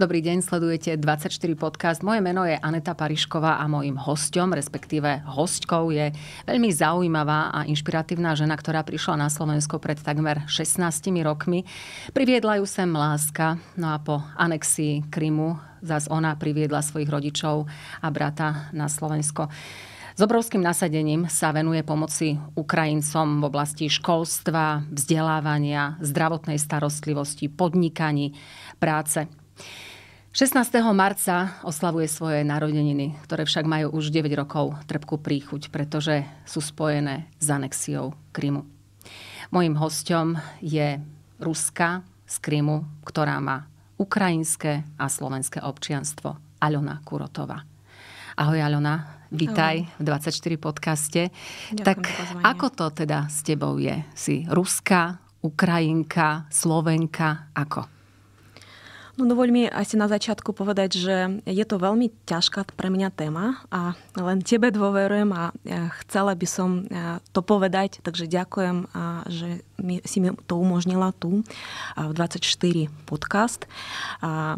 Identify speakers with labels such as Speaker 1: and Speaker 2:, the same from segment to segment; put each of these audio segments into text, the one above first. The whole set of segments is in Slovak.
Speaker 1: Dobrý deň, sledujete 24 podcast. Moje meno je Aneta Parišková a mojim hosťom, respektíve hostkou je veľmi zaujímavá a inšpiratívna žena, ktorá prišla na Slovensko pred takmer 16 rokmi. Priviedla ju sem láska, no a po anexii Krymu zas ona priviedla svojich rodičov a brata na Slovensko. S obrovským nasadením sa venuje pomoci Ukrajincom v oblasti školstva, vzdelávania, zdravotnej starostlivosti, podnikaní, práce. 16. marca oslavuje svoje narodeniny, ktoré však majú už 9 rokov trpkú príchuť, pretože sú spojené s anexiou Krymu. Mojím hostom je Ruska z Krymu, ktorá má ukrajinské a slovenské občianstvo. Aľona Kurotová. Ahoj Aľona, vítaj Ahoj. v 24 podcaste. Ďakujem tak ako to teda s tebou je? Si Ruska, Ukrajinka, Slovenka, ako?
Speaker 2: No dovol mi asi na začiatku povedať, že je to veľmi ťažká pre mňa téma a len tebe dôverujem a chcela by som to povedať, takže ďakujem, že si mi to umožnila tu v 24 podcast. A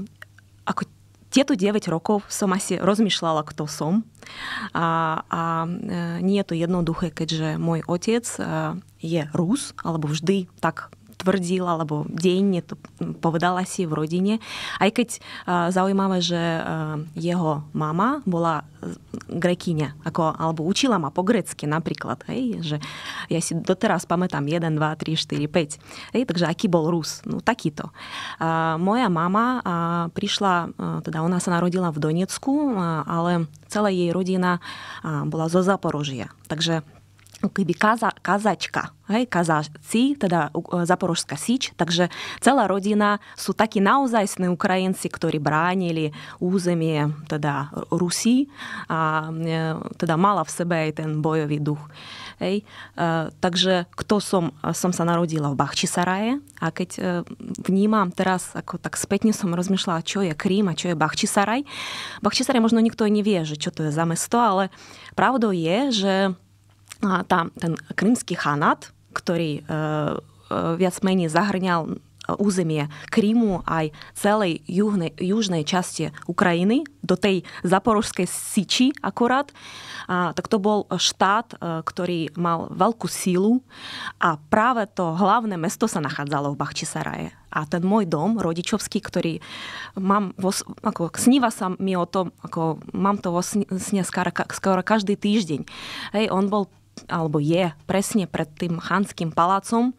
Speaker 2: ako tieto 9 rokov som asi rozmýšľala, kto som. A, a e, nie je to jednoduché, keďže môj otec e, je Rus, alebo vždy tak tvrdil, alebo dejne to povedala si v rodine. Aj keď zaujímavé, že jeho mama bola grekyňa, ako, alebo učila ma po grecky napríklad. Hej, že ja si doteraz pamätám 1, 2, 3, 4, 5. Hej, takže aký bol Rus? No takýto. A moja mama a, prišla, a, teda ona sa narodila v Donecku, a, ale celá jej rodina a, bola zo Zaporožia. Takže keby kaza, kazačka, hej, kazáci, teda e, Zaporožská Sič, takže celá rodina sú takí naozajstní Ukrajinci, ktorí bránili územie teda Rusí a e, teda mala v sebe aj ten bojový duch. Hej. E, takže kto som, som sa narodila v Bachčisaraje a keď vnímam teraz, ako tak spätne som rozmýšľala, čo je Krím a čo je Bachčisaraj. Bachčisaraj možno nikto nevie, že čo to je za mesto, ale pravdou je, že tá, ten krymský chanát, ktorý e, e, viac menej zahrňal územie Krímu aj celej južnej, južnej časti Ukrajiny, do tej zaporožskej Siči akorát, a, tak to bol štát, e, ktorý mal veľkú sílu a práve to hlavné mesto sa nachádzalo v Bachčisaraje. A ten môj dom, rodičovský, ktorý mám, vo, ako sníva sa mi o tom, ako mám to vo sne skoro každý týždeň. Hej, on bol alebo je presne pred tým chanským palácom.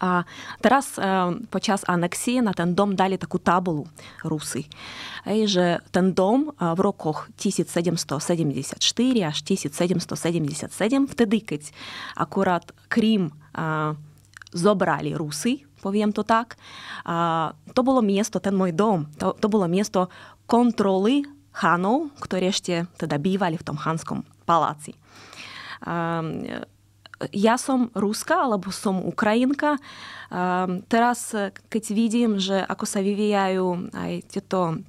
Speaker 2: A teraz e, počas anexie na ten dom dali takú tabulu Rusy. Ej, že ten dom e, v rokoch 1774 až 1777, vtedy, keď akurát Krím e, zobrali Rusy, poviem to tak, a to bolo miesto, ten môj dom, to, to bolo miesto kontroly chanov, ktorí ešte teda bývali v tom chanskom paláci ja som Ruska alebo som Ukrajinka. Teraz, keď vidím, že ako sa vyvíjajú aj tieto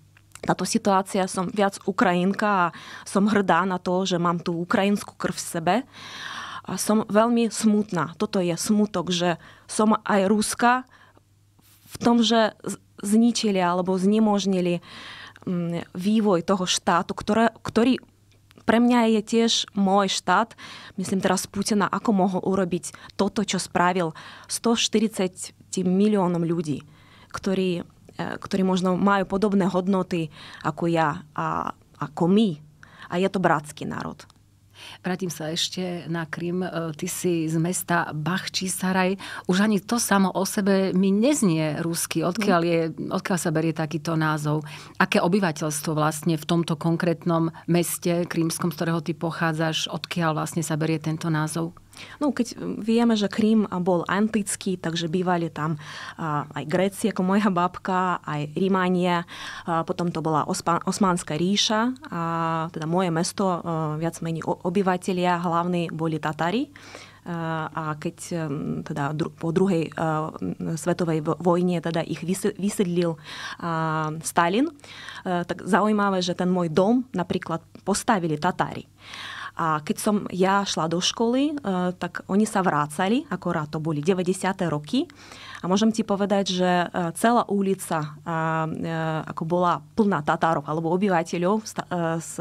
Speaker 2: táto situácia, som viac Ukrajinka a som hrdá na to, že mám tú ukrajinskú krv v sebe. A som veľmi smutná. Toto je smutok, že som aj Ruska v tom, že zničili alebo znemožnili mm, vývoj toho štátu, ktoré, ktorý pre mňa je tiež môj štát, myslím teraz Putina, ako mohol urobiť toto, čo spravil 140 miliónom ľudí, ktorí, e, ktorí možno majú podobné hodnoty ako ja a ako my. A je to bratský národ.
Speaker 1: Vrátim sa ešte na Krym. E, ty si z mesta Bachči Saraj. Už ani to samo o sebe mi neznie rusky. Odkiaľ, je, odkiaľ sa berie takýto názov? Aké obyvateľstvo vlastne v tomto konkrétnom meste krímskom, z ktorého ty pochádzaš, odkiaľ vlastne sa berie tento názov?
Speaker 2: No, keď vieme, že Krím bol antický, takže bývali tam aj Gréci, ako moja babka, aj Rímania, potom to bola Osmanská ríša, a teda moje mesto, viac menej obyvateľia hlavní boli Tatári a keď teda po druhej svetovej vojne teda ich vysedlil Stalin, tak zaujímavé, že ten môj dom napríklad postavili Tatári. A keď som ja šla do školy, tak oni sa vrácali, akorát to boli 90. roky. A môžem ti povedať, že celá ulica ako bola plná Tatárov alebo obyvateľov,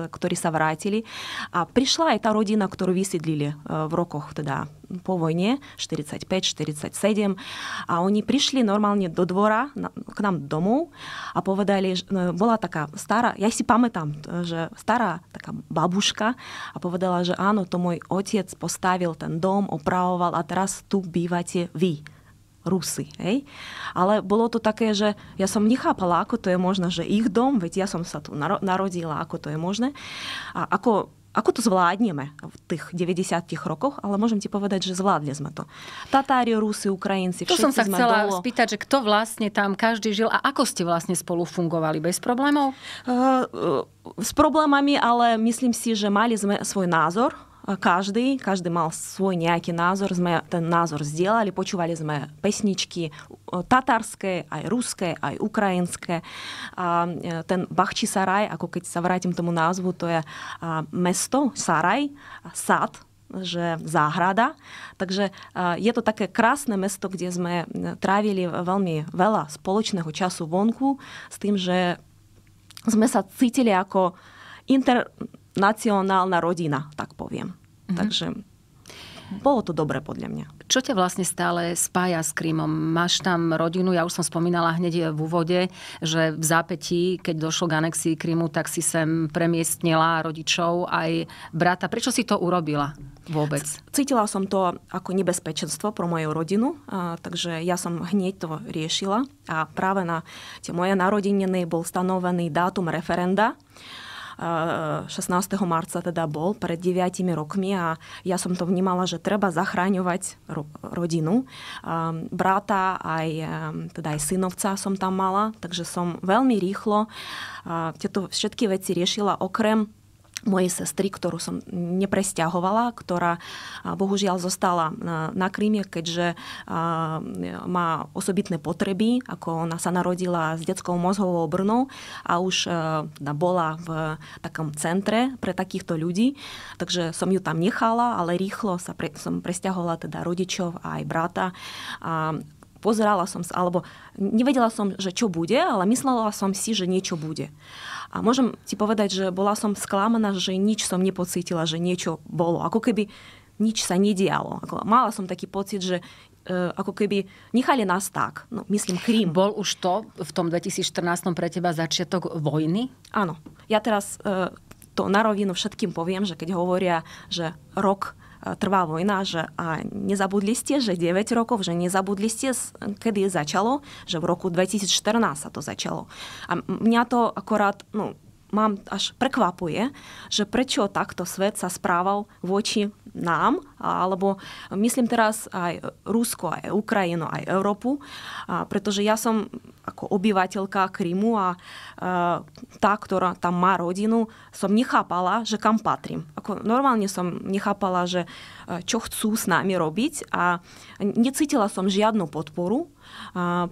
Speaker 2: ktorí sa vrátili. A prišla aj tá rodina, ktorú vysídlili v rokoch teda po vojne, 45-47. A oni prišli normálne do dvora, k nám domov a povedali, že bola taká stará, ja si pamätám, že stará taká babuška a povedala, že áno, to môj otec postavil ten dom, opravoval a teraz tu bývate vy. Rusy. Hej? Ale bolo to také, že ja som nechápala, ako to je možné, že ich dom, veď ja som sa tu narodila, ako to je možné. A ako ako to zvládneme v tých 90 rokoch, ale môžem ti povedať, že zvládli sme to. Tatári, Rusi, Ukrajinci,
Speaker 1: To som sa chcela dolo... spýtať, že kto vlastne tam každý žil a ako ste vlastne spolu fungovali? Bez problémov? Uh,
Speaker 2: uh, s problémami, ale myslím si, že mali sme svoj názor každý, každý mal svoj nejaký názor, sme ten názor zdieľali, počúvali sme pesničky tatárske, aj ruské, aj ukrajinské. A e, ten Bachči Saraj, ako keď sa vrátim tomu názvu, to je mesto, Saraj, sad, že záhrada. Takže je to také krásne mesto, kde sme trávili veľmi veľa spoločného času vonku s tým, že sme sa cítili ako internacionálna rodina, tak poviem. Mm-hmm. Takže bolo to dobre podľa mňa.
Speaker 1: Čo ťa vlastne stále spája s Krymom? Máš tam rodinu, ja už som spomínala hneď v úvode, že v zápetí, keď došlo k anexii Krymu, tak si sem premiestnila rodičov aj brata. Prečo si to urobila vôbec?
Speaker 2: Cítila som to ako nebezpečenstvo pro moju rodinu, a, takže ja som hneď to riešila a práve na tie moje narodeniny bol stanovený dátum referenda 16. marca teda bol pred 9 rokmi a ja som to vnímala, že treba zachráňovať rodinu. Brata aj, teda aj synovca som tam mala, takže som veľmi rýchlo tieto všetky veci riešila okrem mojej sestry, ktorú som nepresťahovala, ktorá bohužiaľ zostala na Kríme, keďže má osobitné potreby, ako ona sa narodila s detskou mozhovou brnou a už bola v takom centre pre takýchto ľudí. Takže som ju tam nechala, ale rýchlo sa pre, som presťahovala teda rodičov a aj brata. A pozerala som sa, alebo nevedela som, že čo bude, ale myslela som si, že niečo bude. A môžem ti povedať, že bola som sklamaná, že nič som nepocítila, že niečo bolo. Ako keby nič sa nedialo. Ako, mala som taký pocit, že uh, ako keby nechali nás tak. No, myslím, Krím.
Speaker 1: Bol už to v tom 2014 pre teba začiatok vojny?
Speaker 2: Áno. Ja teraz uh, to na rovinu všetkým poviem, že keď hovoria, že rok trvá vojna, že a nezabudli ste, že 9 rokov, že nezabudli ste, kedy začalo, že v roku 2014 sa to začalo. A mňa to akorát, no, mám až prekvapuje, že prečo takto svet sa správal voči nám, alebo myslím teraz aj Rusko, aj Ukrajinu, aj Európu, pretože ja som ako obyvateľka Krymu a, tá, ktorá tam má rodinu, som nechápala, že kam patrím. Ako normálne som nechápala, že čo chcú s nami robiť a necítila som žiadnu podporu.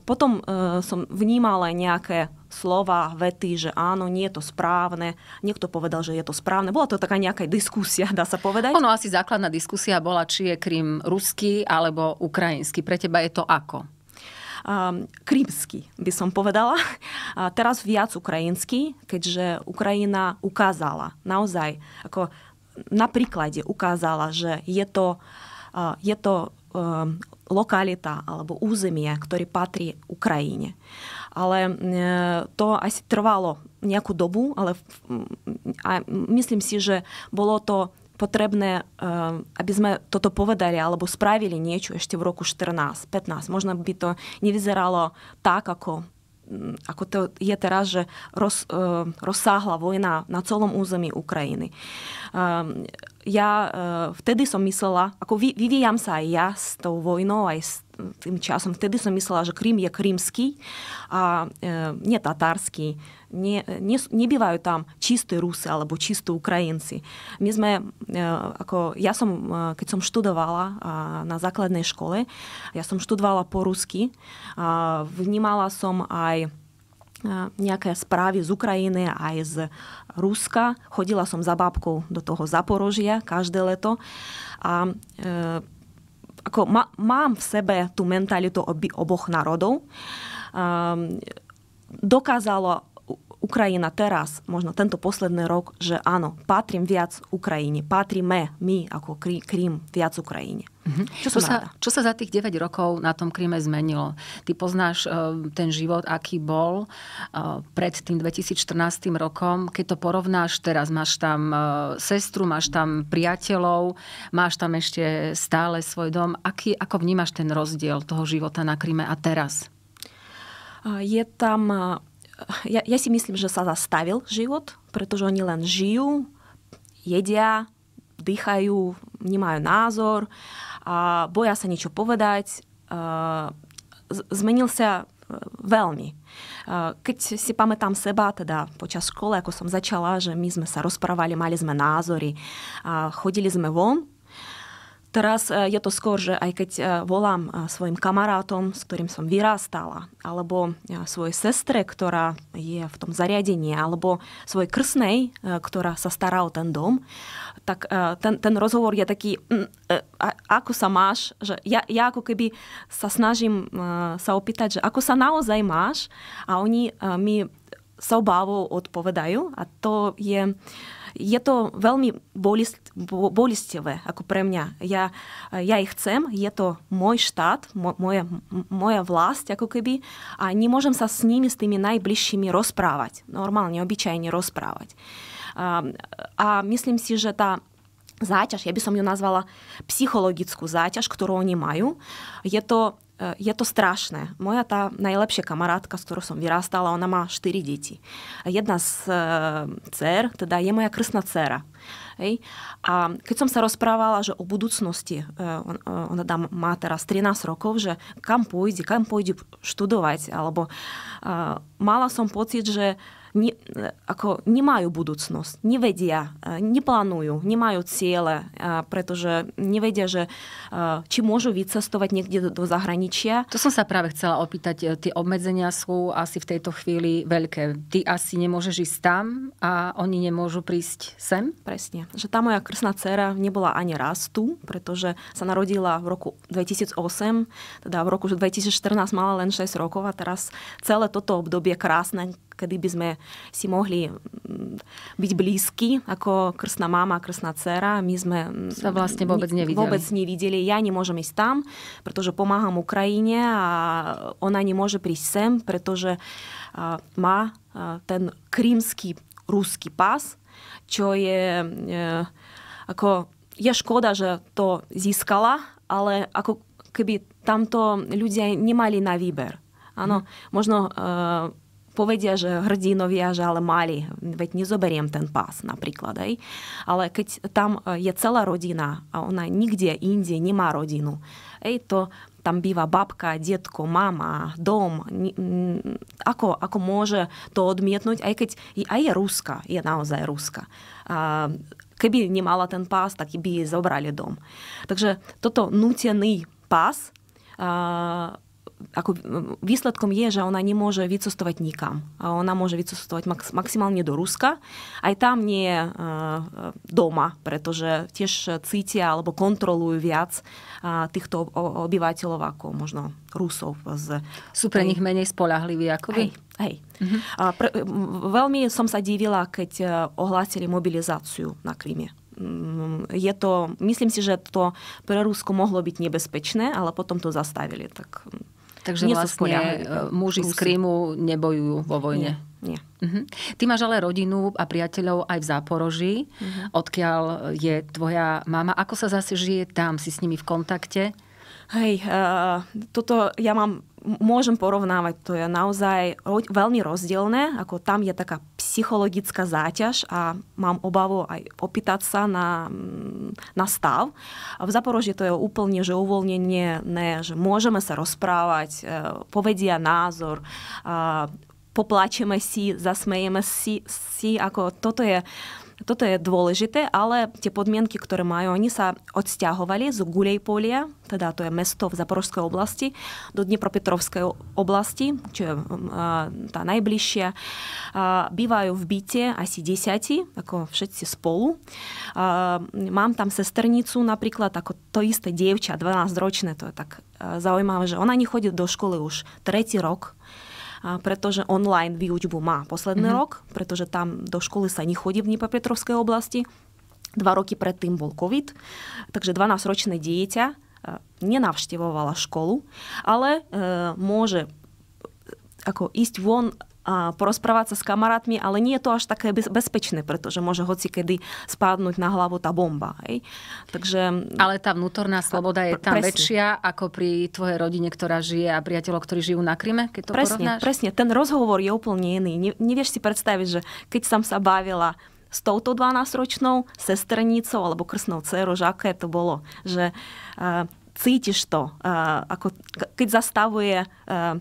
Speaker 2: Potom e, som vnímala nejaké slova, vety, že áno, nie je to správne. Niekto povedal, že je to správne. Bola to taká nejaká diskusia, dá sa povedať?
Speaker 1: Ono asi základná diskusia bola, či je Krym ruský alebo ukrajinský. Pre teba je to ako?
Speaker 2: Um, krímsky, by som povedala. A teraz viac ukrajinský, keďže Ukrajina ukázala naozaj, ako na príklade ukázala, že je to, uh, je to um, lokalita alebo územie, ktoré patrí Ukrajine ale e, to asi trvalo nejakú dobu, ale a myslím si, že bolo to potrebné, e, aby sme toto povedali alebo spravili niečo ešte v roku 14-15. Možno by to nevyzeralo tak, ako ako to je teraz, že roz, e, rozsáhla vojna na celom území Ukrajiny. Ja vtedy som myslela, ako vyvíjam sa aj ja s tou vojnou, aj s tým časom. Vtedy som myslela, že Krym je krymský a e, nie. Nie, nie, nebývajú tam čistí Rusy alebo čistí Ukrajinci. My sme, e, ako, ja som, e, keď som študovala na základnej škole, ja som študovala po rusky, vnímala som aj nejaké správy z Ukrajiny aj z Ruska. Chodila som za babkou do toho Zaporožia každé leto a e, ako ma, mám v sebe tú mentalitu obi, oboch národov. Um, dokázalo Ukrajina teraz, možno tento posledný rok, že áno, patrím viac Ukrajine, patríme my ako Krím viac Ukrajine.
Speaker 1: Mm-hmm. Čo, čo, sa, čo sa za tých 9 rokov na tom Kríme zmenilo? Ty poznáš uh, ten život, aký bol uh, pred tým 2014 rokom. Keď to porovnáš teraz, máš tam uh, sestru, máš tam priateľov, máš tam ešte stále svoj dom. Aký, ako vnímaš ten rozdiel toho života na Kríme a teraz?
Speaker 2: Je tam ja, ja si myslím, že sa zastavil život, pretože oni len žijú, jedia, dýchajú, nemajú názor a boja sa niečo povedať. Zmenil sa e, veľmi. Keď si pamätám seba, teda počas školy, ako som začala, že my sme sa rozprávali, mali sme názory, chodili sme von, Teraz e, je to skôr, že aj keď e, volám svojim kamarátom, s ktorým som vyrastala, alebo svojej sestre, ktorá je v tom zariadení, alebo svojej krsnej, ktorá sa stará o ten dom, tak ten, ten rozhovor je taký, ako sa máš, že ja, ja ako keby sa snažím sa opýtať, že ako sa naozaj máš a oni mi s obávou odpovedajú a to je je to veľmi bolist, bolistivé ako pre mňa. Ja, ja ich chcem, je to môj štát, moja, moja vlast ako keby a nemôžem sa s nimi, s tými najbližšími rozprávať. Normálne, obyčajne rozprávať. A, a myslím si, že tá záťaž, ja by som ju nazvala psychologickú záťaž, ktorú oni majú, je to Eh, je to strašné. Moja tá najlepšia kamarátka, s ktorou som vyrastala, ona má 4 deti. Jedna z e, dcer, teda je moja krstná dcera. Hej. A keď som sa rozprávala, že o budúcnosti, e, ona tam má teraz 13 rokov, že kam pôjde, kam pôjde študovať, alebo e, mala som pocit, že ne, ako nemajú budúcnosť, nevedia, e, neplánujú, nemajú ciele, e, pretože nevedia, že e, či môžu vycestovať niekde do zahraničia.
Speaker 1: To som sa práve chcela opýtať. Tie obmedzenia sú asi v tejto chvíli veľké. Ty asi nemôžeš ísť tam a oni nemôžu prísť sem?
Speaker 2: Presne. Že tá moja krsná dcera nebola ani raz tu, pretože sa narodila v roku 2008, teda v roku 2014 mala len 6 rokov a teraz celé toto obdobie krásne, kedy by sme si mohli mm, byť blízky ako krstná mama, krstná dcera. My sme
Speaker 1: mm, sa vlastne vôbec nevideli.
Speaker 2: Vôbec nevideli. Ja nemôžem ísť tam, pretože pomáham Ukrajine a ona nemôže prísť sem, pretože má ten krímsky ruský pás, čo je e, ako je škoda, že to získala, ale ako keby tamto ľudia nemali na výber. Áno, mm. možno uh, povedia, že hrdinovia, že ale mali, veď nezoberiem ten pás napríklad. Aj. Ale keď tam e, je celá rodina a ona nikde inde nemá rodinu, aj to tam býva babka, detko, mama, dom. Ako, ako môže to odmietnúť, aj keď aj je Ruska, je naozaj Ruska. A keby nemala ten pás, tak by jej zobrali dom. Takže toto nutený pás ako výsledkom je, že ona nemôže vycestovať nikam. Ona môže vycestovať max, maximálne do Ruska. Aj tam nie je uh, doma, pretože tiež cítia alebo kontrolujú viac týchto obyvateľov ako možno Rusov. Z,
Speaker 1: Sú pre nich menej spolahliví ako vy?
Speaker 2: Hej. Uh-huh. A pre, veľmi som sa divila, keď e, ohlásili mobilizáciu na Kríme mm, je to, myslím si, že to pre Rusko mohlo byť nebezpečné, ale potom to zastavili. Tak
Speaker 1: Takže nie vlastne e, muži z Krímu nebojujú vo vojne.
Speaker 2: Nie. nie.
Speaker 1: Uh-huh. Ty máš ale rodinu a priateľov aj v Záporoží, uh-huh. odkiaľ je tvoja mama. Ako sa zase žije tam? Si s nimi v kontakte?
Speaker 2: Hej, uh, toto ja mám môžem porovnávať, to je naozaj veľmi rozdielne, ako tam je taká psychologická záťaž a mám obavu aj opýtať sa na, na stav. A v Zaporoží to je úplne, že uvoľnenie, ne, že môžeme sa rozprávať, e, povedia názor, poplačeme si, zasmejeme si, si ako toto je toto je dôležité, ale tie podmienky, ktoré majú, oni sa odsťahovali z Gulejpolia, teda to je mesto v Zaporožskej oblasti, do Dnepropetrovskej oblasti, čo je tá najbližšia. Bývajú v byte asi desiati, ako všetci spolu. Mám tam sesternicu napríklad, ako to isté dievča, 12-ročné, to je tak zaujímavé, že ona nechodí do školy už tretí rok, pretože online výučbu má posledný mm-hmm. rok, pretože tam do školy sa nechodí v Dnipropetrovskej oblasti. Dva roky predtým bol COVID, takže 12-ročné dieťa nenavštevovala školu, ale e, môže ako ísť von porozprávať sa s kamarátmi, ale nie je to až také bezpečné, pretože môže hoci kedy spádnuť na hlavu tá bomba. Hej?
Speaker 1: Takže, ale tá vnútorná sloboda je tam presne. väčšia ako pri tvojej rodine, ktorá žije a priateľov, ktorí žijú na Kryme, keď to
Speaker 2: presne,
Speaker 1: porovnáš?
Speaker 2: Presne, ten rozhovor je úplne iný. Ne, nevieš si predstaviť, že keď som sa bavila s touto 12-ročnou sestrnicou alebo krsnou dcerou, že aké to bolo. Že uh, cítiš to, uh, ako keď zastavuje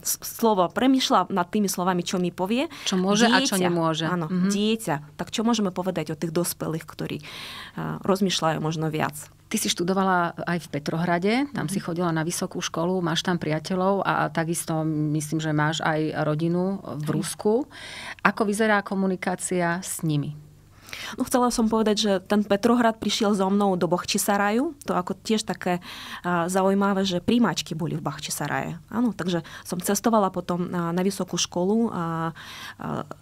Speaker 2: slovo, premýšľa nad tými slovami, čo mi povie.
Speaker 1: Čo môže dieťa, a čo nemôže.
Speaker 2: Áno, mm-hmm. dieťa. Tak čo môžeme povedať o tých dospelých, ktorí rozmýšľajú možno viac?
Speaker 1: Ty si študovala aj v Petrohrade, tam mm-hmm. si chodila na vysokú školu, máš tam priateľov a takisto myslím, že máš aj rodinu v Rusku. Ako vyzerá komunikácia s nimi?
Speaker 2: No chcela som povedať, že ten Petrohrad prišiel so mnou do Bachčisaraju. To ako tiež také zaujímavé, že príjmačky boli v Bachčisaraje. Áno, takže som cestovala potom na, vysokú školu a,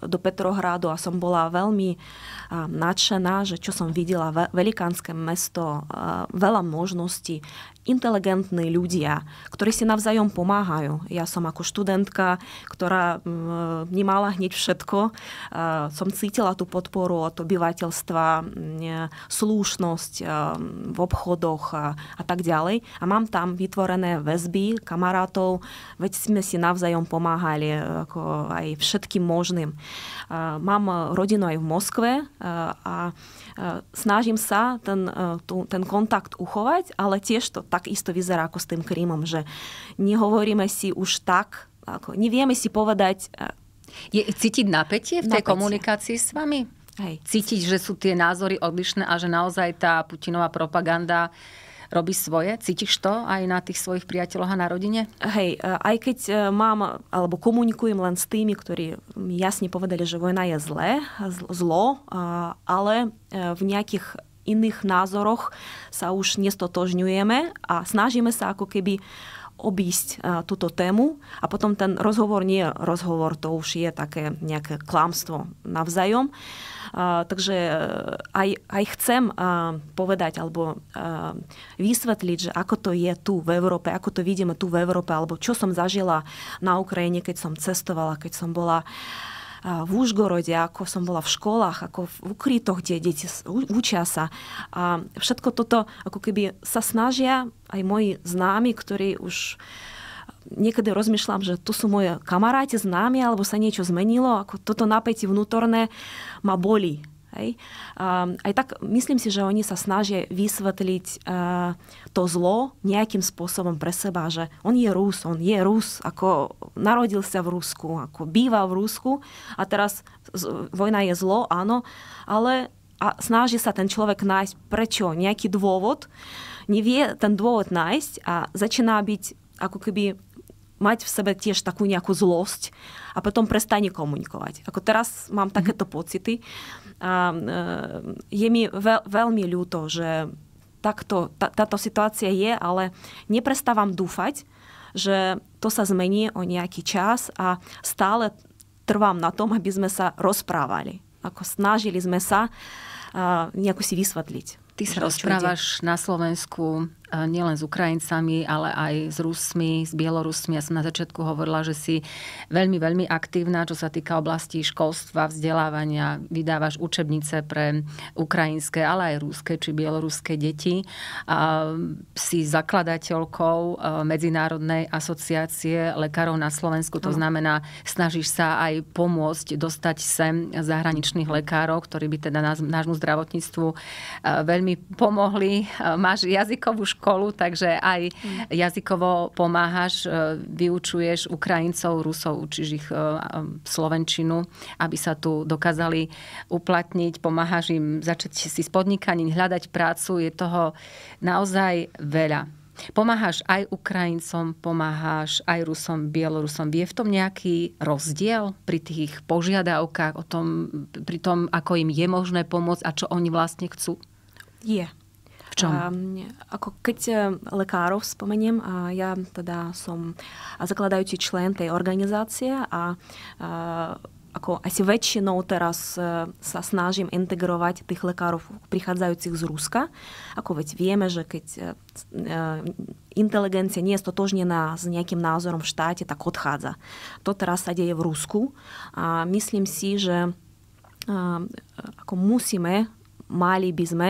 Speaker 2: do Petrohradu a som bola veľmi nadšená, že čo som videla, velikánske mesto, a, veľa možností, inteligentní ľudia, ktorí si navzájom pomáhajú. Ja som ako študentka, ktorá nemala hneď všetko, som cítila tú podporu od obyvateľstva, slúšnosť v obchodoch a, a tak ďalej. A mám tam vytvorené väzby kamarátov, veď sme si navzájom pomáhali ako aj všetkým možným. Mám rodinu aj v Moskve a snažím sa ten, ten kontakt uchovať, ale tiež to takisto vyzerá ako s tým Krymom, že nehovoríme si už tak, ako nevieme si povedať...
Speaker 1: Je cítiť napätie v tej napätie. komunikácii s vami?
Speaker 2: Hej.
Speaker 1: Cítiť, že sú tie názory odlišné a že naozaj tá Putinová propaganda robí svoje? Cítiš to aj na tých svojich priateľoch a na rodine?
Speaker 2: Hej, aj keď e, mám, alebo komunikujem len s tými, ktorí mi jasne povedali, že vojna je zlé, zlo, ale e, v nejakých iných názoroch sa už nestotožňujeme a snažíme sa ako keby obísť túto tému a potom ten rozhovor nie je rozhovor, to už je také nejaké klamstvo navzájom. Takže e, aj, aj chcem povedať alebo vysvetliť, že ako to je tu v Európe, ako to vidíme tu v Európe, alebo čo som zažila na Ukrajine, keď som cestovala, keď som bola uh, v Užgorode, ako som bola v školách, ako v ukrytoch, kde deti učia sa. A všetko toto ako keby sa snažia aj moji známi, ktorí už niekedy rozmýšľam, že tu sú moje kamaráti známi, alebo sa niečo zmenilo, ako toto napätie vnútorné ma bolí. Hej. A, aj tak myslím si, že oni sa snažia vysvetliť a, to zlo nejakým spôsobom pre seba, že on je Rus, on je Rus, ako narodil sa v Rusku, ako býva v Rusku a teraz vojna je zlo, áno, ale a snaží sa ten človek nájsť prečo, nejaký dôvod, nevie ten dôvod nájsť a začína byť ako keby mať v sebe tiež takú nejakú zlosť a potom prestane komunikovať. Ako teraz mám mhm. takéto pocity a e, je mi veľ, veľmi ľúto, že takto, tá, táto situácia je, ale neprestávam dúfať, že to sa zmení o nejaký čas a stále trvám na tom, aby sme sa rozprávali. Ako snažili sme sa nejako si vysvetliť.
Speaker 1: Ty sa rozprávaš na Slovensku nielen s Ukrajincami, ale aj s Rusmi, s Bielorusmi. Ja som na začiatku hovorila, že si veľmi, veľmi aktívna, čo sa týka oblasti školstva, vzdelávania. Vydávaš učebnice pre ukrajinské, ale aj rúske či bieloruské deti. A si zakladateľkou Medzinárodnej asociácie lekárov na Slovensku. To znamená, snažíš sa aj pomôcť dostať sem zahraničných lekárov, ktorí by teda nášmu zdravotníctvu veľmi pomohli. Máš jazykovú školu, takže aj mm. jazykovo pomáhaš, e, vyučuješ Ukrajincov, Rusov, učíš ich e, slovenčinu, aby sa tu dokázali uplatniť, pomáhaš im začať si s podnikaním, hľadať prácu, je toho naozaj veľa. Pomáhaš aj Ukrajincom, pomáhaš aj Rusom, Bielorusom. Je v tom nejaký rozdiel pri tých požiadavkách o tom, pri tom, ako im je možné pomôcť a čo oni vlastne chcú?
Speaker 2: Je.
Speaker 1: V čom? A,
Speaker 2: ako keď e, lekárov spomeniem, a ja teda som zakladajúci člen tej organizácie a, a ako asi väčšinou teraz e, sa snažím integrovať tých lekárov prichádzajúcich z Ruska. Ako veď vieme, že keď e, inteligencia nie je stotožnená s nejakým názorom v štáte, tak odchádza. To teraz sa deje v Rusku a myslím si, že ako musíme, mali by sme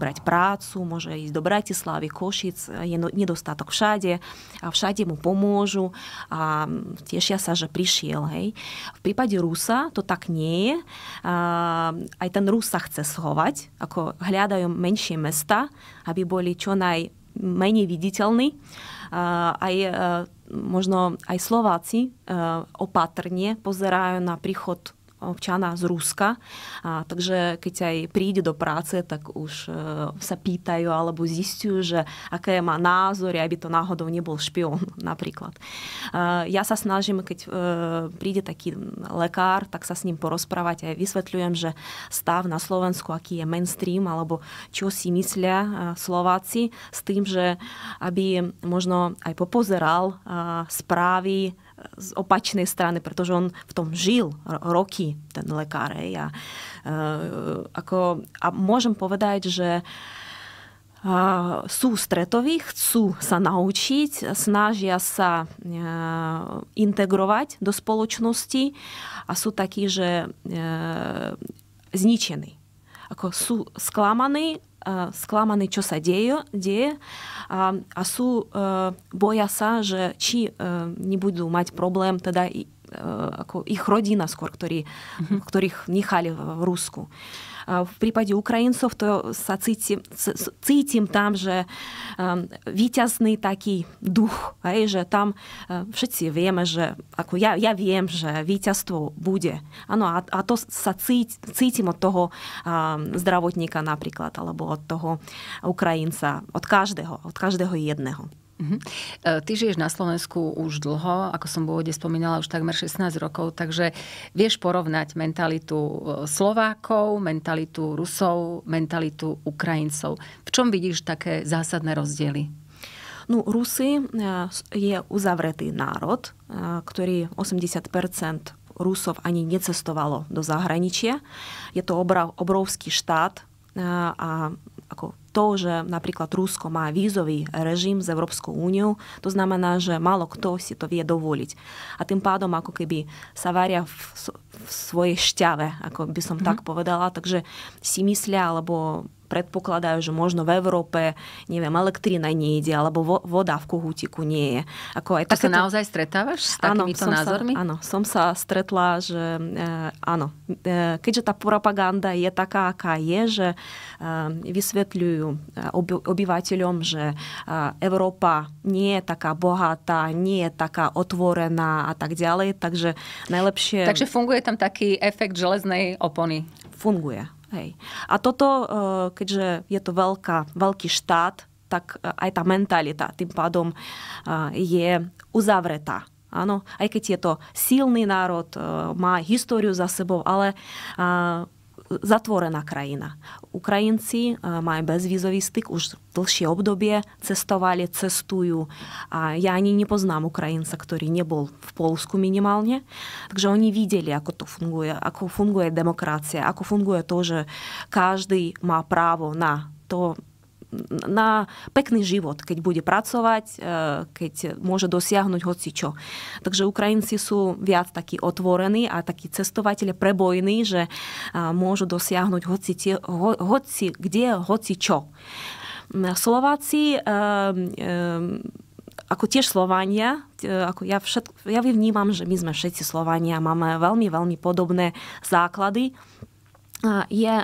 Speaker 2: vybrať prácu, môže ísť do Bratislavy, Košic, je no, nedostatok všade a všade mu pomôžu a tešia sa, že prišiel. Hej. V prípade Rusa to tak nie je. Aj ten Rus sa chce schovať, ako hľadajú menšie mesta, aby boli čo najmenej viditeľní. Aj e, možno aj Slováci e, opatrne pozerajú na príchod občana z Ruska. A, takže keď aj príde do práce, tak už e, sa pýtajú alebo zistujú, že aké má názory, aby to náhodou nebol špion napríklad. E, ja sa snažím, keď e, príde taký lekár, tak sa s ním porozprávať aj vysvetľujem, že stav na Slovensku, aký je mainstream, alebo čo si myslia e, Slováci, s tým, že aby možno aj popozeral e, správy z opačnej strany, pretože on v tom žil roky, ten lekár. A, e, ako, a môžem povedať, že a, sú stretoví, chcú sa naučiť, snažia sa e, integrovať do spoločnosti a sú takí, že e, zničení. Ako sú sklamaní, sklamaní, čo sa deje, deje a, a sú, boja sa, že či nebudú mať problém teda ako ich rodina skôr, ktorí, mm-hmm. ktorých nechali v Rusku. V prípade Ukrajincov to sa cítim, cítim tam, že víťazný taký duch, hej, že tam všetci vieme, že ako ja, ja viem, že víťazstvo bude. Ano, a, a to sa cít, cítim od toho zdravotníka napríklad, alebo od toho Ukrajinca, od každého, od každého jedného.
Speaker 1: Uh-huh. Ty žiješ na Slovensku už dlho, ako som v úvode spomínala, už takmer 16 rokov, takže vieš porovnať mentalitu e, Slovákov, mentalitu Rusov, mentalitu Ukrajincov. V čom vidíš také zásadné rozdiely?
Speaker 2: Rusy e, je uzavretý národ, ktorý 80% Rusov ani necestovalo do zahraničia. Je to obrovský štát a ako to, že napríklad Rusko má vízový režim s Európskou úniou, to znamená, že málo kto si to vie dovoliť. A tým pádom ako keby sa varia v, v svojej šťave, ako by som mm-hmm. tak povedala. Takže si myslia, alebo predpokladajú, že možno v Európe, neviem, elektrina nejde, alebo vo, voda v kohútiku nie je.
Speaker 1: Ako aj to takéto... sa naozaj stretávaš s takýmito áno, názormi?
Speaker 2: Sa, áno, som sa stretla, že e, áno, e, keďže tá propaganda je taká, aká je, že e, vysvetľujú e, oby, obyvateľom, že e, Európa nie je taká bohatá, nie je taká otvorená a tak ďalej, takže najlepšie...
Speaker 1: Takže funguje tam taký efekt železnej opony?
Speaker 2: Funguje Hej. A toto, e, keďže je to veľká, veľký štát, tak e, aj tá mentalita tým pádom e, je uzavretá. Áno, aj keď je to silný národ, má históriu za sebou, ale zatvorená krajina. Ukrajinci majú bezvízový styk už dlhšie obdobie, cestovali, cestujú. A ja ani nepoznám Ukrajinca, ktorý nebol v Polsku minimálne. Takže oni videli, ako to funguje, ako funguje demokracia, ako funguje to, že každý má právo na to na pekný život, keď bude pracovať, e, keď môže dosiahnuť hoci čo. Takže Ukrajinci sú viac takí otvorení a takí cestovateľe prebojní, že môžu dosiahnuť hoci, hoci kde, hoci čo. Slováci ako tiež Slovania, ako ja, všet, ja vnímam, že my sme všetci Slovania, máme veľmi, veľmi podobné základy je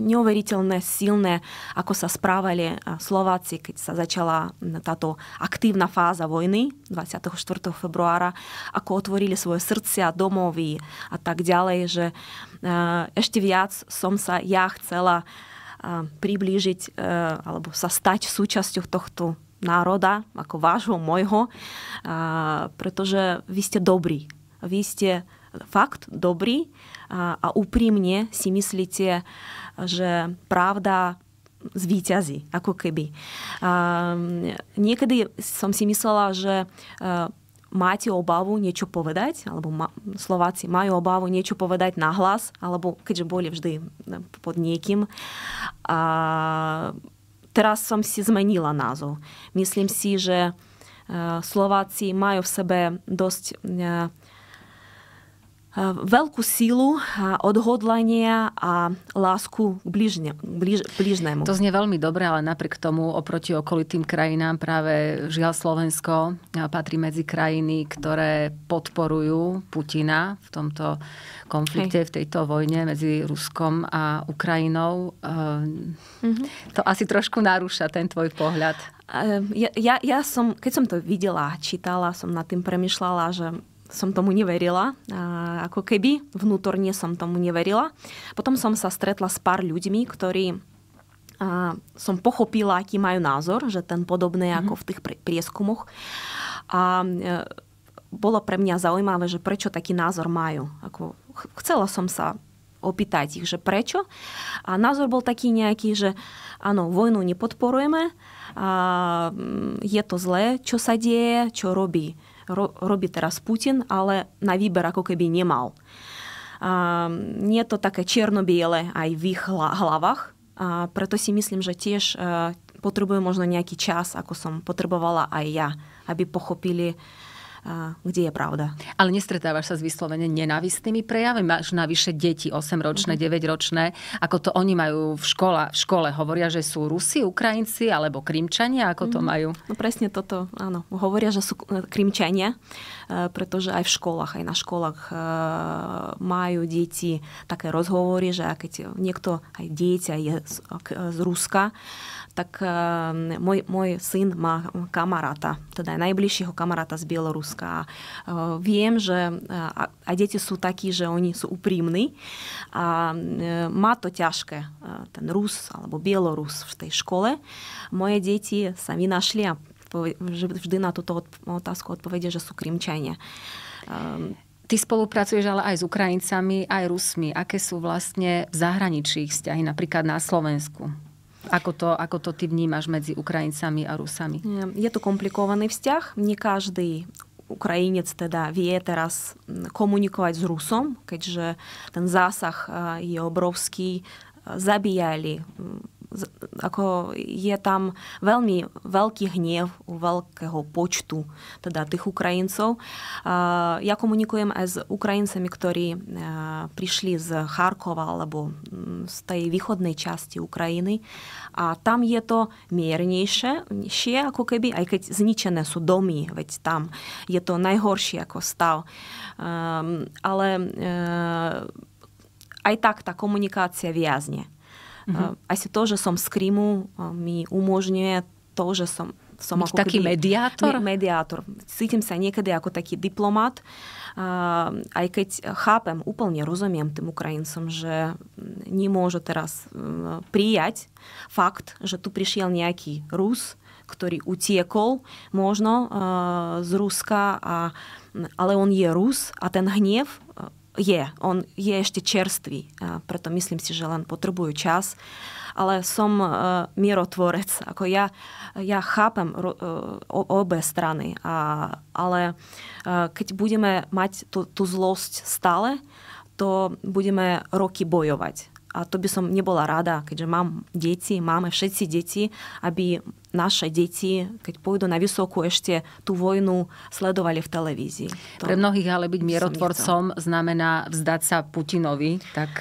Speaker 2: neuveriteľné silné, ako sa správali Slováci, keď sa začala táto aktívna fáza vojny 24. februára, ako otvorili svoje srdcia, domovy a tak ďalej, že ešte viac som sa ja chcela priblížiť alebo sa stať súčasťou tohto národa, ako vášho, môjho, pretože vy ste dobrí. Vy ste fakt dobrý a, úprimne si myslíte, že pravda zvíťazí, ako keby. Niekedy som si myslela, že máte obavu niečo povedať, alebo ma, Slováci majú obavu niečo povedať nahlas, alebo keďže boli vždy pod niekým. A teraz som si zmenila názov. Myslím si, že Slováci majú v sebe dosť veľkú sílu odhodlania a lásku k bližne, bliž, bližnému.
Speaker 1: To znie veľmi dobre, ale napriek tomu oproti okolitým krajinám práve žiaľ Slovensko patrí medzi krajiny, ktoré podporujú Putina v tomto konflikte, Hej. v tejto vojne medzi Ruskom a Ukrajinou. Mm-hmm. To asi trošku narúša ten tvoj pohľad.
Speaker 2: Ja, ja, ja som, keď som to videla, čítala, som nad tým premyšľala, že som tomu neverila, ako keby vnútorne som tomu neverila. Potom som sa stretla s pár ľuďmi, ktorí som pochopila, aký majú názor, že ten podobný mm-hmm. ako v tých prieskumoch. A e, bolo pre mňa zaujímavé, že prečo taký názor majú. Ako, chcela som sa opýtať ich, že prečo. A názor bol taký nejaký, že áno, vojnu nepodporujeme, a je to zlé, čo sa deje, čo robí robí teraz Putin, ale na výber ako keby nemal. Nie je to také čierno-biele aj v ich hlavách, preto si myslím, že tiež potrebujú možno nejaký čas, ako som potrebovala aj ja, aby pochopili, kde je pravda.
Speaker 1: Ale nestretávaš sa s vyslovene nenávistnými prejavmi? Máš navyše deti 8-ročné, mm-hmm. 9-ročné. Ako to oni majú v škole? V škole hovoria, že sú Rusi, Ukrajinci alebo Krimčania? Ako to mm-hmm. majú?
Speaker 2: No presne toto, áno. Hovoria, že sú e, Krimčania, e, pretože aj v školách, aj na školách e, majú deti také rozhovory, že keď niekto, aj dieťa je z Ruska, tak môj, môj syn má kamaráta, teda aj najbližšieho kamaráta z Bieloruska. Viem, že a deti sú takí, že oni sú úprimní a má to ťažké, ten Rus alebo Bielorus v tej škole. Moje deti sa mi našli a vždy na túto otázku odpovedia, že sú krimčania.
Speaker 1: Ty spolupracuješ ale aj s Ukrajincami, aj Rusmi. Aké sú vlastne v zahraničí vzťahy, napríklad na Slovensku? Ako ako to ty vnímaš medzi Ukrajincami a Rusami?
Speaker 2: Je to komplikovaný vzťah. Nie každý Ukrajinec teda vie teraz komunikovať s Rusom, keďže ten zásah je obrovský. Zabíjali ako je tam veľmi veľký hnev u veľkého počtu teda tých Ukrajincov. Ja komunikujem aj s Ukrajincami, ktorí prišli z Charkova alebo z tej východnej časti Ukrajiny a tam je to miernejšie, ako keby, aj keď zničené sú domy, veď tam je to najhoršie ako stav. Ale aj tak tá komunikácia viazne. Mm-hmm. Asi to, že som z Krymu, mi umožňuje to, že som som
Speaker 1: ako taký keby, mediátor?
Speaker 2: Mediátor. Cítim sa niekedy ako taký diplomat, aj keď chápem, úplne rozumiem tým Ukrajincom, že nemôžu teraz prijať fakt, že tu prišiel nejaký Rus, ktorý utiekol možno z Ruska, a, ale on je Rus a ten hnev je, on je ešte čerstvý, preto myslím si, že len potrebujú čas. Ale som uh, mierotvorec. Ako ja, ja chápem uh, obe strany, a, ale uh, keď budeme mať tú, tú zlosť stále, to budeme roky bojovať. a to by som nebola rada, keďže mám deti, máme všetci deti, aby naše deti, keď pôjdu na vysokú, ešte tú vojnu sledovali v televízii.
Speaker 1: To Pre mnohých ale byť mierotvorcom znamená vzdať sa Putinovi. Tak...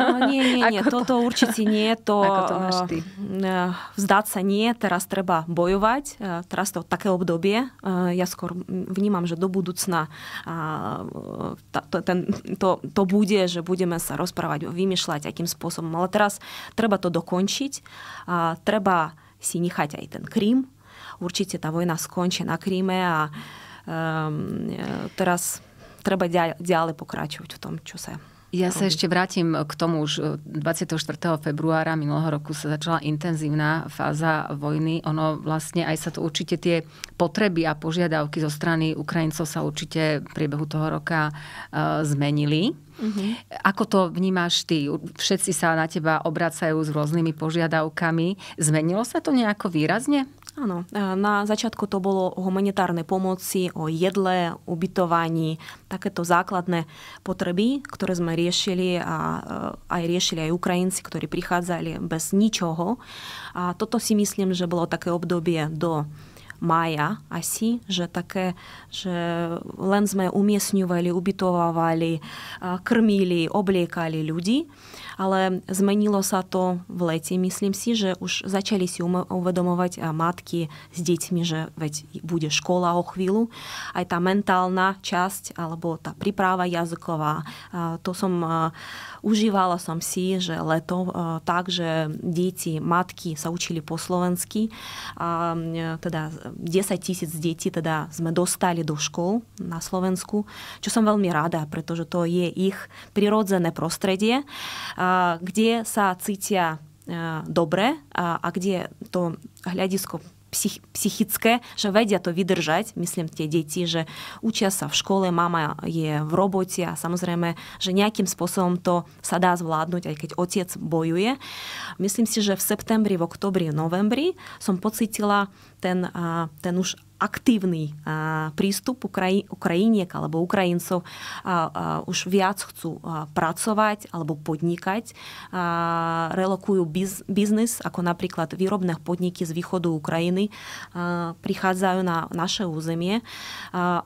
Speaker 2: No, nie, nie, nie. Toto to... určite nie. To,
Speaker 1: Ako to máš ty?
Speaker 2: Eh, vzdať sa nie. Teraz treba bojovať. Eh, teraz to také obdobie. Eh, ja skôr vnímam, že do budúcna to, ten, to, to bude, že budeme sa rozprávať, vymýšľať, akým spôsobom. Ale teraz treba to dokončiť. Treba aj ten Krím. Určite tá vojna skončí na Kríme a um, teraz treba ďalej pokračovať v tom, čo sa
Speaker 1: ja sa ešte vrátim k tomu, už 24. februára minulého roku sa začala intenzívna fáza vojny. Ono vlastne aj sa to určite tie potreby a požiadavky zo strany Ukrajincov sa určite v priebehu toho roka uh, zmenili. Uh-huh. Ako to vnímáš ty? Všetci sa na teba obracajú s rôznymi požiadavkami. Zmenilo sa to nejako výrazne?
Speaker 2: Áno, na začiatku to bolo o humanitárnej pomoci, o jedle, ubytovaní, takéto základné potreby, ktoré sme riešili a aj riešili aj Ukrajinci, ktorí prichádzali bez ničoho. A toto si myslím, že bolo také obdobie do mája asi, že také, že len sme umiestňovali, ubytovávali, krmili, obliekali ľudí ale zmenilo sa to v lete. Myslím si, že už začali si uvedomovať matky s deťmi, že veď bude škola o chvíľu. Aj tá mentálna časť, alebo tá príprava jazyková, to som užívala som si, že leto tak, že deti, matky sa učili po slovensky. A teda 10 tisíc detí teda sme dostali do škôl na Slovensku, čo som veľmi rada, pretože to je ich prirodzené prostredie kde sa cítia dobre a, a kde to hľadisko psych, psychické, že vedia to vydržať, myslím tie deti, že učia sa v škole, mama je v robote a samozrejme, že nejakým spôsobom to sa dá zvládnuť, aj keď otec bojuje. Myslím si, že v septembri, v oktobri, novembri som pocitila ten, ten už aktívny prístup Ukraji, Ukrajiniek alebo Ukrajincov už viac chcú pracovať alebo podnikať. Relokujú biz, biznis, ako napríklad výrobné podniky z východu Ukrajiny prichádzajú na naše územie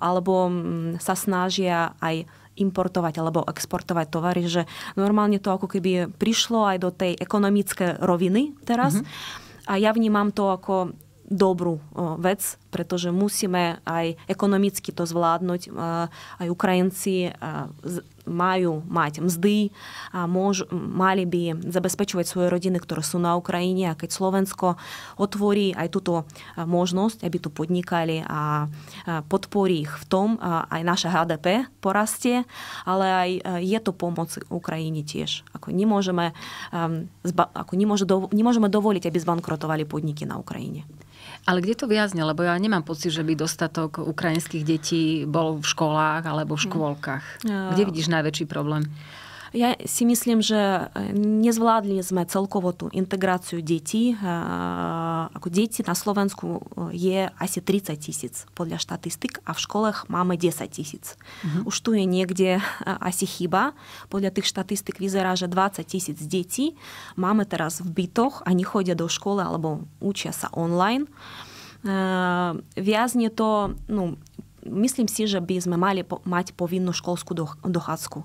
Speaker 2: alebo sa snažia aj importovať alebo exportovať tovary, že normálne to ako keby prišlo aj do tej ekonomické roviny teraz. Mm-hmm. A ja vnímam to ako dobrú vec, pretože musíme aj ekonomicky to zvládnuť. Aj Ukrajinci majú mať mzdy a môž, mali by zabezpečovať svoje rodiny, ktoré sú na Ukrajine. A keď Slovensko otvorí aj túto možnosť, aby tu podnikali a podporí ich v tom, aj naše HDP porastie, ale aj je to pomoc Ukrajine tiež. Ako nemôžeme, ako nemôžeme dovoliť, aby zbankrotovali podniky na Ukrajine.
Speaker 1: Ale kde to viazne? Lebo ja nemám pocit, že by dostatok ukrajinských detí bol v školách alebo v hm. škôlkach. Kde vidíš najväčší problém?
Speaker 2: Ja si myslím, že nezvládli sme celkovo tú integráciu detí. Ako deti na Slovensku je asi 30 tisíc podľa štatistik a v školách máme 10 tisíc. Uh-huh. Už tu je niekde asi chyba. Podľa tých štatistik vyzerá, že 20 tisíc detí máme teraz v bytoch a nechodia do školy alebo učia sa online. Viazne to, no, myslím si, že by sme mali mať povinnú školskú dochádzku.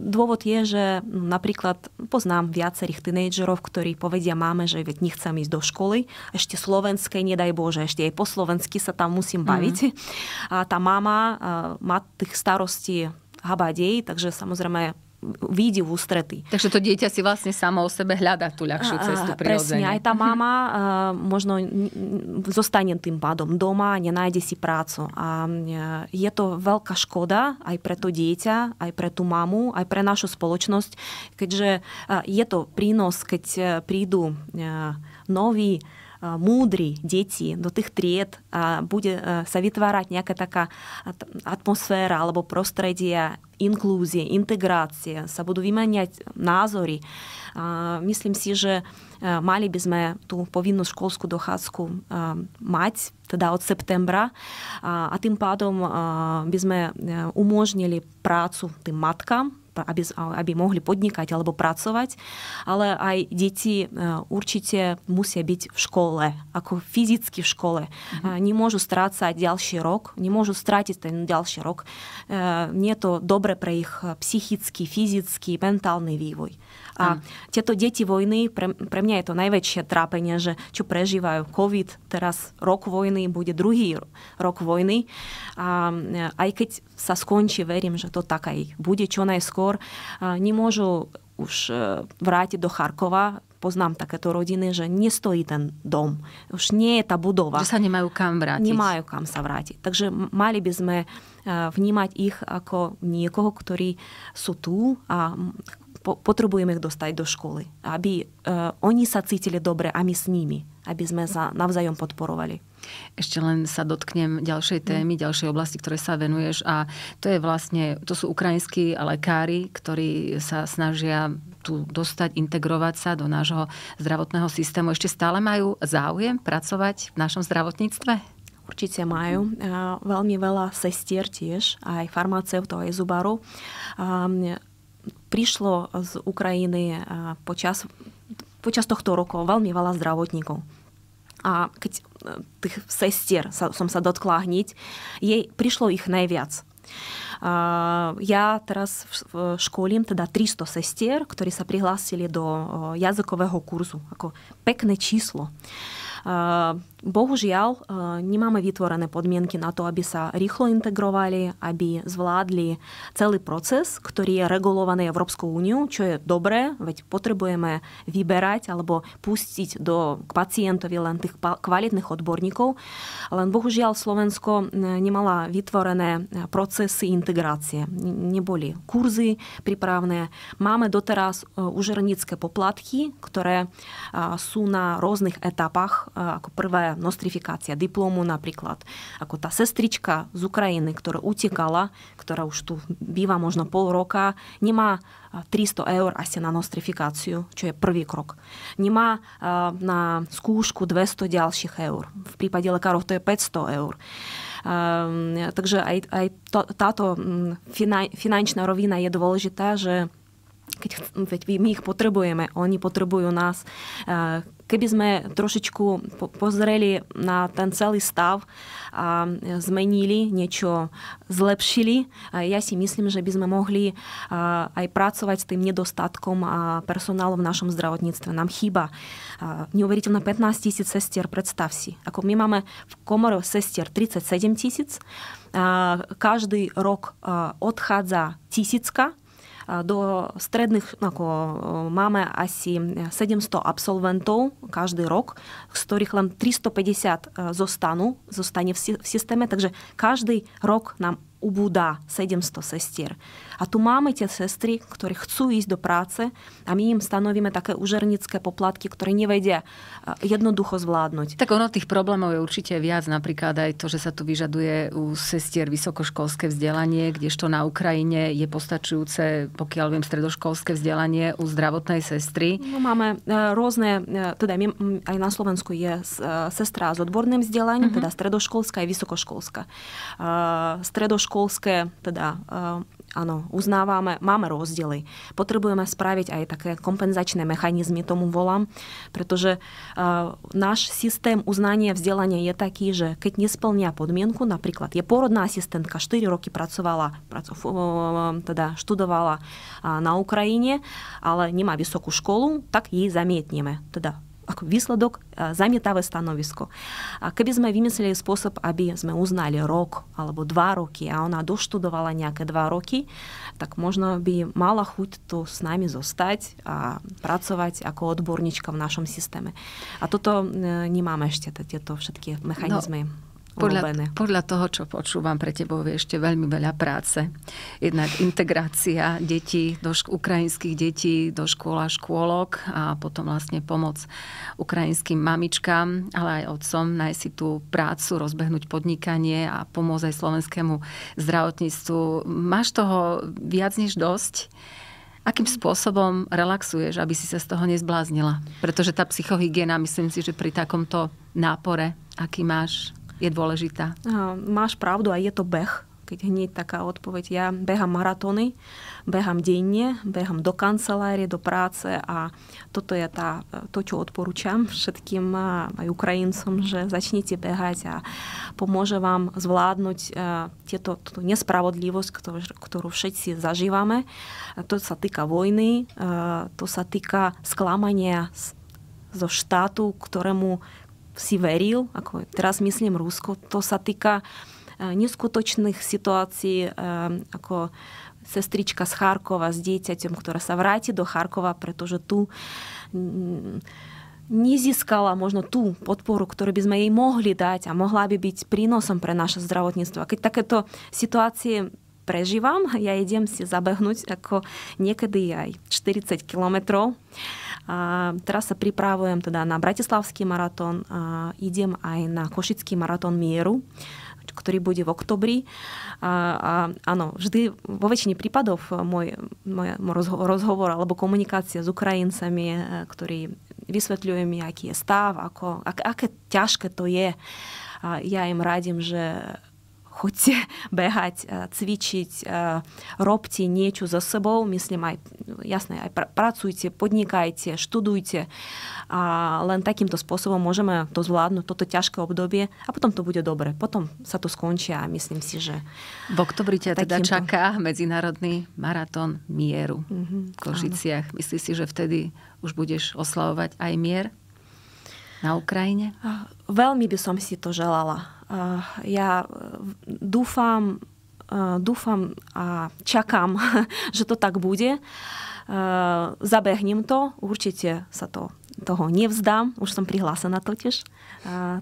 Speaker 2: Dôvod je, že napríklad poznám viacerých tínejdžerov, ktorí povedia máme, že veď nechcem ísť do školy, ešte slovenskej, nedaj Bože, ešte aj po slovensky sa tam musím mhm. baviť. Mm. A tá mama má tých starostí habadej, takže samozrejme výjde v ústrety.
Speaker 1: Takže to dieťa si vlastne samo o sebe hľada tú ľahšiu cestu prirodzene.
Speaker 2: Presne, aj tá mama uh, možno zostane tým pádom doma, nenájde si prácu. A je to veľká škoda aj pre to dieťa, aj pre tú mamu, aj pre našu spoločnosť, keďže uh, je to prínos, keď prídu noví múdri deti do tých tried a bude sa vytvárať nejaká taká atmosféra alebo prostredie inklúzie, integrácie, sa budú vymeniať názory. Myslím si, že mali by sme tú povinnú školskú dochádzku mať, teda od septembra a tým pádom by sme umožnili prácu tým matkám, aby, aby mohli podnikať alebo pracovať, ale aj deti určite musia byť v škole, ako fyzicky v škole. Mm-hmm. Nemôžu strácať ďalší rok, nemôžu strátiť ten ďalší rok. Nie je to dobre pre ich psychický, fyzický, mentálny vývoj. A tieto deti vojny, pre, pre mňa je to najväčšie trápenie, že čo prežívajú COVID, teraz rok vojny, bude druhý rok vojny. A aj keď sa skončí, verím, že to tak aj bude čo najskôr, nemôžu už e, vrátiť do Charkova, poznám takéto rodiny, že nestojí ten dom. Už nie je tá budova.
Speaker 1: Že sa nemajú kam vrátiť.
Speaker 2: Nemajú kam sa vrátiť. Takže mali by sme e, vnímať ich ako niekoho, ktorí sú tu a potrebujeme ich dostať do školy, aby uh, oni sa cítili dobre a my s nimi, aby sme sa navzájom podporovali.
Speaker 1: Ešte len sa dotknem ďalšej témy, ďalšej oblasti, ktoré sa venuješ a to je vlastne, to sú ukrajinskí lekári, ktorí sa snažia tu dostať, integrovať sa do nášho zdravotného systému. Ešte stále majú záujem pracovať v našom zdravotníctve?
Speaker 2: Určite majú. Veľmi veľa sestier tiež, aj farmaceutov, aj zubarov prišlo z Ukrajiny počas, počas tohto roku veľmi veľa zdravotníkov. A keď e, tých sestier sa, som sa dotkla hniť, jej prišlo ich najviac. Ja teraz školím teda 300 sestier, ktorí sa prihlásili do jazykového kurzu. Ako pekné číslo. Bohužiaľ, nemáme vytvorené podmienky na to, aby sa rýchlo integrovali, aby zvládli celý proces, ktorý je regulovaný Európskou úniou, čo je dobré, veď potrebujeme vyberať alebo pustiť do k pacientovi len tých kvalitných odborníkov. Len bohužiaľ Slovensko nemala vytvorené procesy integrácie. Neboli kurzy pripravné. Máme doteraz užernické poplatky, ktoré sú na rôznych etapách ako prvé nostrifikácia diplomu napríklad, ako tá sestrička z Ukrajiny, ktorá utekala, ktorá už tu býva možno pol roka, nemá 300 eur asi na nostrifikáciu, čo je prvý krok. Nemá na skúšku 200 ďalších eur. V prípade lekárov to je 500 eur. Takže aj, aj to, táto finančná rovina je dôležitá, že keď, veď my ich potrebujeme, oni potrebujú nás. Keby sme trošičku pozreli na ten celý stav a zmenili, niečo zlepšili, ja si myslím, že by sme mohli aj pracovať s tým nedostatkom personálu v našom zdravotníctve. Nám chýba neuveriteľné 15 tisíc sestier, predstav si. Ako my máme v komore sestier 37 tisíc, každý rok odchádza tisícka, stredných ako, máme asi 700 absolventov každý rok, z ktorých len 350 zostanú, zostane v systéme, takže každý rok nám ubúda 700 sestier. A tu máme tie sestry, ktorí chcú ísť do práce a my im stanovíme také užernické poplatky, ktoré nevedia jednoducho zvládnuť.
Speaker 1: Tak ono tých problémov je určite viac. Napríklad aj to, že sa tu vyžaduje u sestier vysokoškolské vzdelanie, kdežto na Ukrajine je postačujúce, pokiaľ viem, stredoškolské vzdelanie u zdravotnej sestry.
Speaker 2: No, máme e, rôzne, e, teda aj na Slovensku je e, sestra s odborným vzdelaním, uh-huh. teda stredoškolská aj vysokoškolská. Stredoškolské, teda áno, uznávame, máme rozdiely. Potrebujeme spraviť aj také kompenzačné mechanizmy, tomu volám, pretože uh, náš systém uznania vzdelania je taký, že keď nesplnia podmienku, napríklad je porodná asistentka, 4 roky pracovala, praco, teda študovala na Ukrajine, ale nemá vysokú školu, tak jej zamietneme. Teda ako výsledok zamietavé stanovisko. A keby sme vymysleli spôsob, aby sme uznali rok alebo dva roky a ona doštudovala nejaké dva roky, tak možno by mala chuť tu s nami zostať a pracovať ako odborníčka v našom systéme. A toto e, nemáme ešte tieto všetky mechanizmy. No
Speaker 1: podľa, podľa toho, čo počúvam, pre tebou je ešte veľmi veľa práce. Jednak integrácia detí, do šk- ukrajinských detí do škôl a škôlok a potom vlastne pomoc ukrajinským mamičkám, ale aj otcom nájsť si tú prácu, rozbehnúť podnikanie a pomôcť aj slovenskému zdravotníctvu. Máš toho viac než dosť? Akým spôsobom relaxuješ, aby si sa z toho nezbláznila? Pretože tá psychohygiena, myslím si, že pri takomto nápore, aký máš, je dôležitá.
Speaker 2: Máš pravdu, aj je to beh keď hneď taká odpoveď. Ja behám maratóny, behám denne, behám do kancelárie, do práce a toto je tá, to, čo odporúčam všetkým aj Ukrajincom, že začnite behať a pomôže vám zvládnuť tieto, túto nespravodlivosť, ktorú, ktorú všetci zažívame. To sa týka vojny, to sa týka sklamania zo štátu, ktorému si veril, ako teraz myslím Rusko, to sa týka neskutočných situácií, ako sestrička z Charkova s dieťaťom, ktorá sa vráti do Charkova, pretože tu nezískala možno tú podporu, ktorú by sme jej mohli dať a mohla by byť prínosom pre naše zdravotníctvo. A keď takéto situácie prežívam, ja idem si zabehnúť ako niekedy aj 40 kilometrov. Teraz sa pripravujem teda na Bratislavský maratón, idem aj na Košický maratón Mieru ktorý bude v oktobri. A, a áno, vždy vo väčšine prípadov môj, môj rozhovor alebo komunikácia s Ukrajincami, e, ktorí vysvetľujú mi, aký je stav, ako, ak, aké ťažké to je. A ja im radím, že choďte behať, cvičiť, robte niečo za sebou, myslím aj, jasné, aj pr- pracujte, podnikajte, študujte a len takýmto spôsobom môžeme to zvládnuť, toto ťažké obdobie a potom to bude dobre. Potom sa to skončí a myslím si, že...
Speaker 1: V oktobri ťa teda čaká Medzinárodný maratón mieru mm-hmm, v Košiciach. Áno. Myslíš si, že vtedy už budeš oslavovať aj mier na Ukrajine?
Speaker 2: Veľmi by som si to želala ja dúfam, dúfam a čakám, že to tak bude. Zabehnem to, určite sa to toho nevzdám, už som prihlásená totiž,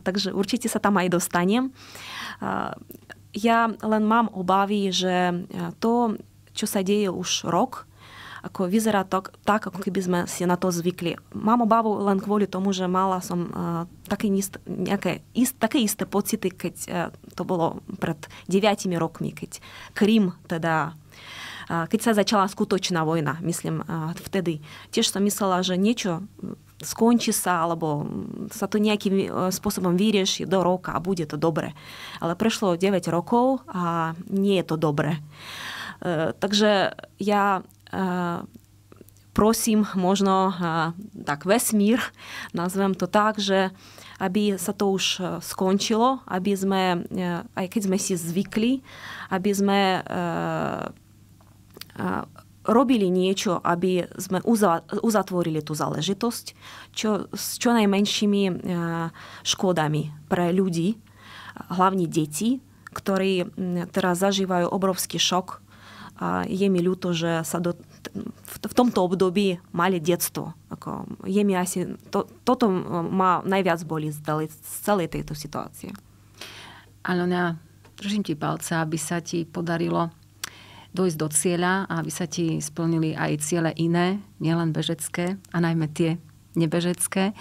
Speaker 2: takže určite sa tam aj dostanem. Ja len mám obavy, že to, čo sa deje už rok, ako vyzerá to tak, ako keby sme si na to zvykli. Mám obavu len kvôli tomu, že mala som uh, také, ist, nejaké, ist, také isté pocity, keď uh, to bolo pred 9 rokmi, keď Krym teda uh, keď sa začala skutočná vojna, myslím, uh, vtedy. Tiež som myslela, že niečo skončí sa, alebo sa to nejakým spôsobom vyrieši do roka a bude to dobre. Ale prešlo 9 rokov a nie je to dobre. Takže ja prosím možno tak vesmír, nazvem to tak, že aby sa to už e, skončilo, aby sme, e, aj keď sme si zvykli, aby sme e, robili niečo, aby sme uzatvorili tú záležitosť čo, s čo najmenšími škodami pre ľudí, hlavne deti, ktorí teraz zažívajú obrovský šok a je mi ľúto, že sa do, v tomto období mali detstvo. Ako, je mi asi, to, toto ma najviac boli z celej tejto situácie.
Speaker 1: Alona, držím ti palce, aby sa ti podarilo dojsť do cieľa a aby sa ti splnili aj ciele iné, nielen bežecké a najmä tie nebežecké.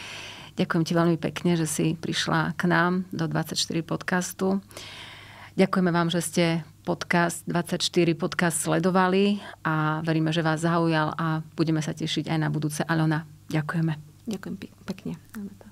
Speaker 1: Ďakujem ti veľmi pekne, že si prišla k nám do 24 podcastu. Ďakujeme vám, že ste podcast 24 podcast sledovali a veríme, že vás zaujal a budeme sa tešiť aj na budúce. Alona, ďakujeme.
Speaker 2: Ďakujem pekne. Máme to.